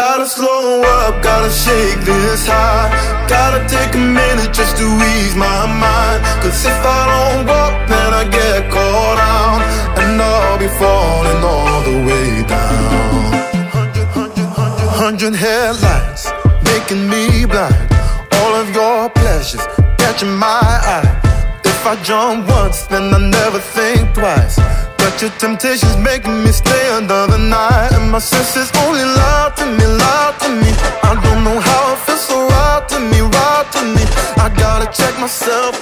Gotta slow up, gotta shake this high. Gotta take a minute just to ease my mind. Cause if I don't walk, then I get caught out. And I'll be falling all the way down. Hundred headlights Making me blind. All of your pleasures catching my eye. If I jump once, then I never think twice. But your temptation's making me stay another night my senses only lie to me, lie to me. I don't know how it feels so right to me, right to me. I gotta check myself